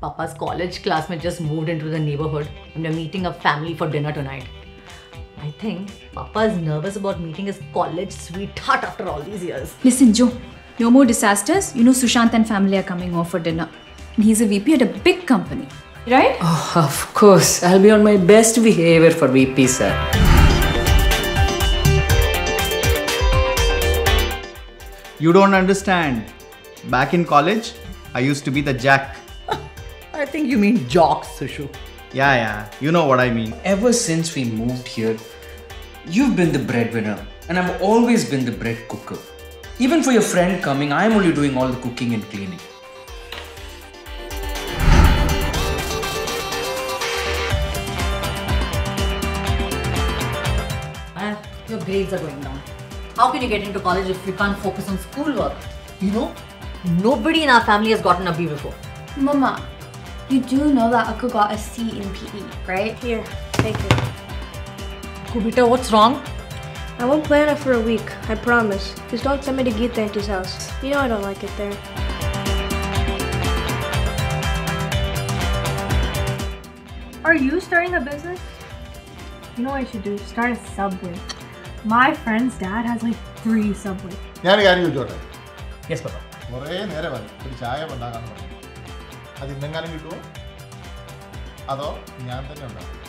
Papa's college classmate just moved into the neighborhood and we're meeting a family for dinner tonight. I think Papa is nervous about meeting his college sweetheart after all these years. Listen, Joe, no more disasters. You know Sushant and family are coming over for dinner. And he's a VP at a big company. Right? Oh, Of course, I'll be on my best behavior for VP, sir. You don't understand. Back in college, I used to be the jack. I think you mean jocks, Sushu. Yeah, yeah, you know what I mean. Ever since we moved here, you've been the breadwinner, and I've always been the bread cooker. Even for your friend coming, I'm only doing all the cooking and cleaning. Ah, your grades are going down. How can you get into college if you can't focus on schoolwork? You know, nobody in our family has gotten a B before. Mama, you do know that Aku got a C in PE, right? Here, take it. Kubita, what's wrong? I won't play on it for a week, I promise. Just don't send me to Geeta Auntie's house. You know I don't like it there. Are you starting a business? You know what I should do? Start a subway. My friend's dad has like three subways. ഞാൻ കാര്യം ചോദിച്ചോട്ടെ Yes, Papa. കുറേ നേരം മതി ഒരു ചായ ഉണ്ടാക്കാന്ന് പറഞ്ഞു അത് ഇന്നെങ്ങാനും കിട്ടുമോ അതോ ഞാൻ തന്നെ ഉണ്ടാക്കും